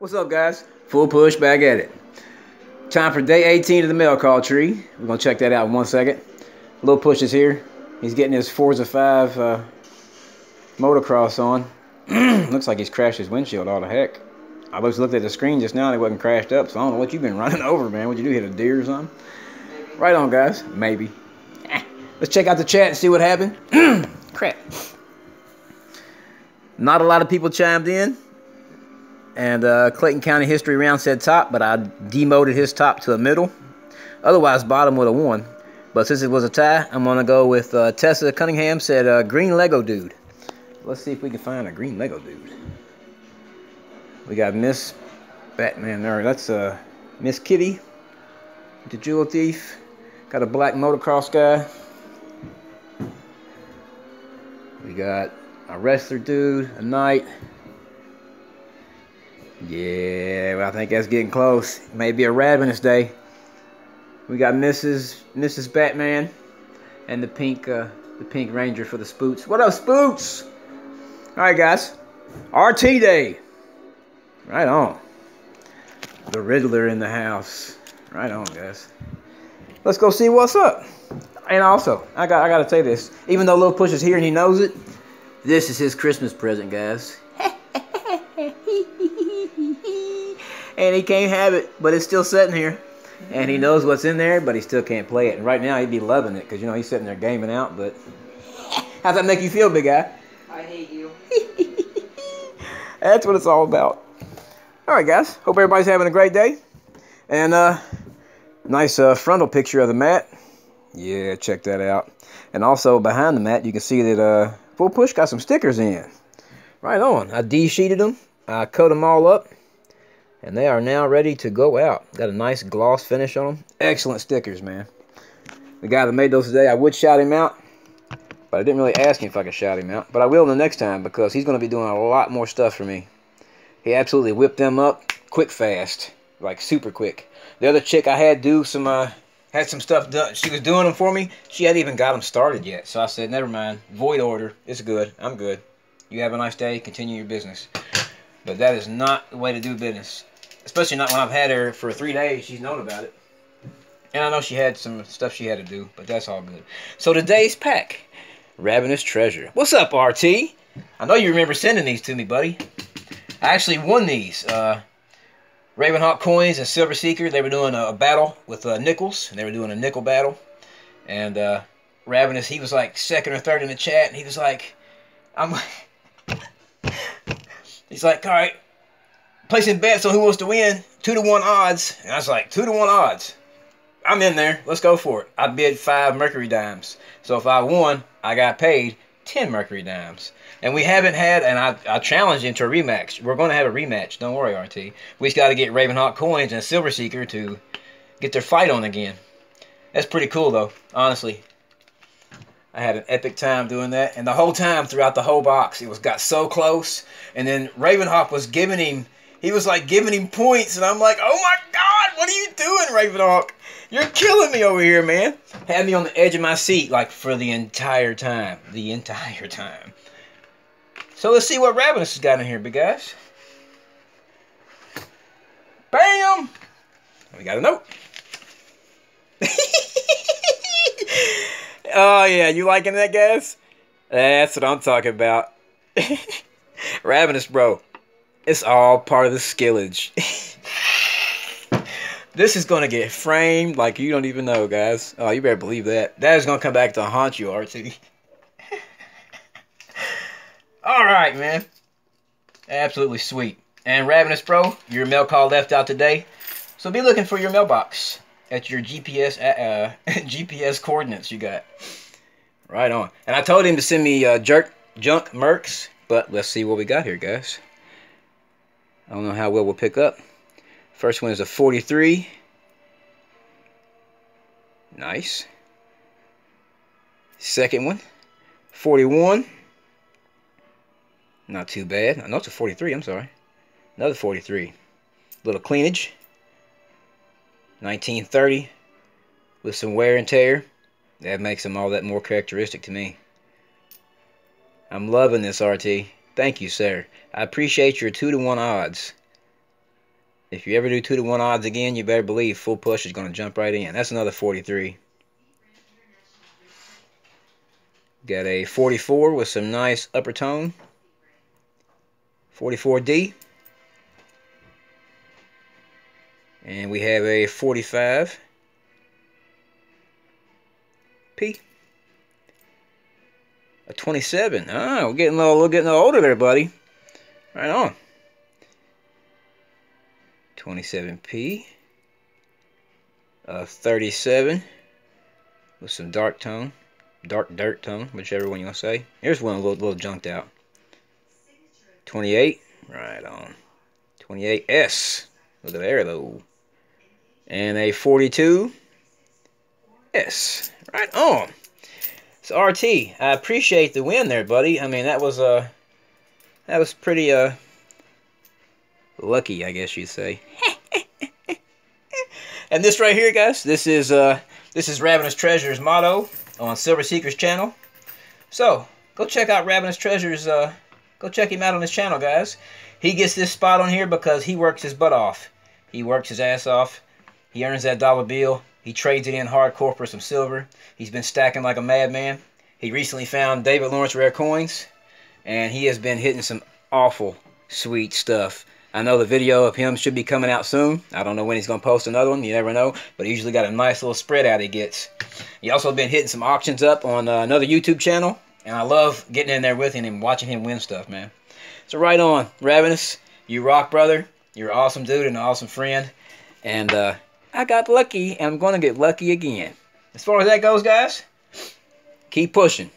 What's up, guys? Full push back at it. Time for day 18 of the mail call tree. We're going to check that out in one second. Little push is here. He's getting his Forza 5 uh, motocross on. Looks like he's crashed his windshield all the heck. I just looked at the screen just now and it wasn't crashed up, so I don't know what you've been running over, man. What'd you do, hit a deer or something? Right on, guys. Maybe. Let's check out the chat and see what happened. Crap. Not a lot of people chimed in. And uh, Clayton County History Round said top, but I demoted his top to a middle. Otherwise, bottom would have won. But since it was a tie, I'm going to go with uh, Tessa Cunningham said uh, green Lego dude. Let's see if we can find a green Lego dude. We got Miss Batman there. That's uh, Miss Kitty, the jewel thief. Got a black motocross guy. We got a wrestler dude, a knight. Yeah, well, I think that's getting close. Maybe a ravenous day. We got Mrs. Mrs. Batman and the pink uh, the pink ranger for the spoots. What up, spoots? All right, guys. RT day. Right on. The Riddler in the house. Right on, guys. Let's go see what's up. And also, I got I gotta say this. Even though Lil Push is here and he knows it, this is his Christmas present, guys. And he can't have it, but it's still sitting here. And he knows what's in there, but he still can't play it. And right now he'd be loving it because you know he's sitting there gaming out. But how's that make you feel, big guy? I hate you. That's what it's all about. All right, guys. Hope everybody's having a great day. And uh, nice uh, frontal picture of the mat. Yeah, check that out. And also behind the mat, you can see that uh, Full Push got some stickers in. Right on. I de-sheeted them. I cut them all up. And they are now ready to go out. Got a nice gloss finish on them. Excellent stickers, man. The guy that made those today, I would shout him out. But I didn't really ask him if I could shout him out. But I will the next time because he's going to be doing a lot more stuff for me. He absolutely whipped them up quick fast. Like super quick. The other chick I had do some, uh, had some stuff done. She was doing them for me. She hadn't even got them started yet. So I said, never mind. Void order. It's good. I'm good. You have a nice day. Continue your business. But that is not the way to do business. Especially not when I've had her for three days. She's known about it. And I know she had some stuff she had to do, but that's all good. So today's pack, Ravenous Treasure. What's up, RT? I know you remember sending these to me, buddy. I actually won these. Uh, Ravenhawk Coins and Silver Seeker, they were doing a, battle with uh, Nickels. And they were doing a nickel battle. And uh, Ravenous, he was like second or third in the chat. And he was like, I'm He's like, all right, placing bets on who wants to win. Two to one odds. And I was like, two to one odds. I'm in there. Let's go for it. I bid five Mercury dimes. So if I won, I got paid 10 Mercury dimes. And we haven't had, and I, I challenged him to a rematch. We're going to have a rematch. Don't worry, RT. We just got to get Ravenhawk Coins and Silver Seeker to get their fight on again. That's pretty cool, though, honestly. I had an epic time doing that. And the whole time, throughout the whole box, it was got so close. And then Ravenhawk was giving him, he was like giving him points. And I'm like, oh my God, what are you doing, Ravenhawk? You're killing me over here, man. Had me on the edge of my seat, like, for the entire time. The entire time. So let's see what Ravenous has got in here, big guys. Bam! We got a note. oh, yeah, you liking that, guys? That's what I'm talking about. Ravenous, bro. It's all part of the skillage. this is to get framed like you don't even know, guys. Oh, you better believe that. That is to come back to haunt you, RT. All right, man. Absolutely sweet. And Ravenous Bro, your mail call left out today. So be looking for your mailbox at your GPS uh, GPS coordinates you got. Right on. And I told him to send me uh, jerk junk mercs, but let's see what we got here, guys. I don't know how well we'll pick up. First one is a 43. Nice. Second one, 41. Not too bad. Know it's a 43, I'm sorry. Another 43. Little cleanage. 1930 with some wear and tear. That makes them all that more characteristic to me. I'm loving this RT. Thank you, sir. I appreciate your 2 to 1 odds. If you ever do 2 to 1 odds again, you better believe full push is going to jump right in. That's another 43. Got a 44 with some nice upper tone. 44D. And we have a 45 P. A 27. Ah, we're getting a little, getting a little older there, buddy. Right on. 27P. A 37 with some dark tone, dark dirt tone, whichever one you want to say. Here's one a little, little junked out. 28, right on. 28S, look at there though. And a 42S, right on. So RT, I appreciate the win there, buddy. I mean, that was uh, that was pretty uh, lucky, I guess you'd say. and this right here, guys, this is uh, this is Ravenous Treasures motto on Silver Seekers channel. So go check out Ravenous Treasures. Uh, go check him out on his channel, guys. He gets this spot on here because he works his butt off. He works his ass off. He earns that dollar bill. He trades it in hardcore for some silver. He's been stacking like a madman. He recently found David Lawrence rare coins, and he has been hitting some awful sweet stuff. I know the video of him should be coming out soon. I don't know when he's going to post another one. You never know. But he usually got a nice little spread out he gets. He also been hitting some auctions up on uh, another YouTube channel. And I love getting in there with him and watching him win stuff, man. So right on, Ravenous. You rock, brother. You're an awesome dude and an awesome friend. And uh, I got lucky, and I'm going to get lucky again. As far as that goes, guys, keep pushing.